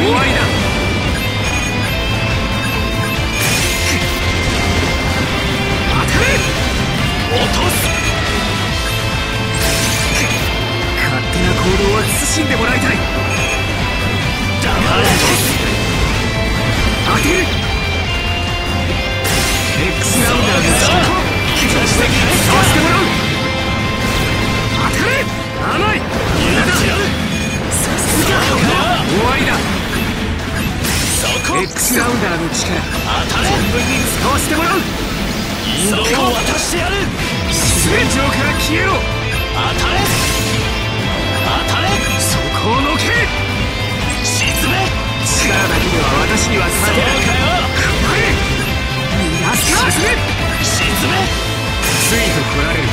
終わりだ。当たれ落とす勝手な行動は慎んでもらいたい。黙れ。落とす X ラウンダーの力。当たれ存分に使わせてもらう。インドを渡してやる。戦場から消えろ。当たれ当たれそこをのけ沈め力だけでは私には勝てない。かよ食え逃がす沈め沈めつい。と来られる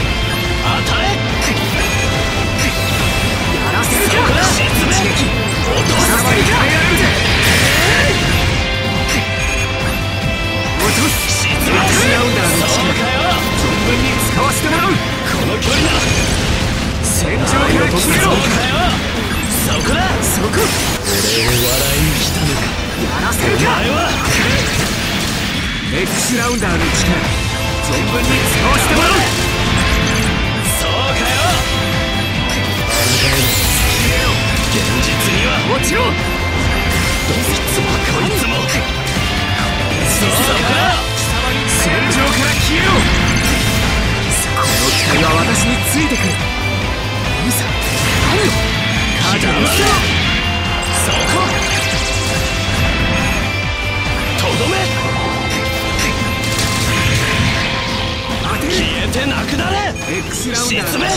から消えろそうかよそこだそこ俺を笑いに来たのかやらせるかお前は X ラウンダーの力存分に使わせてもらうそうかよ現実には落ちろどいつもこいつもそうか戦場から消えろこの機体は私についてくるこ。とどめ。当てる消えてなくなれ。X ラウンダー沈め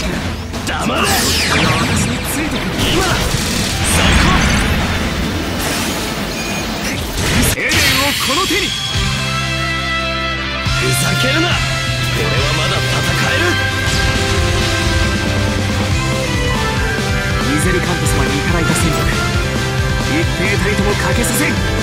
の手に。ふざけるな。携帯ともかけさせん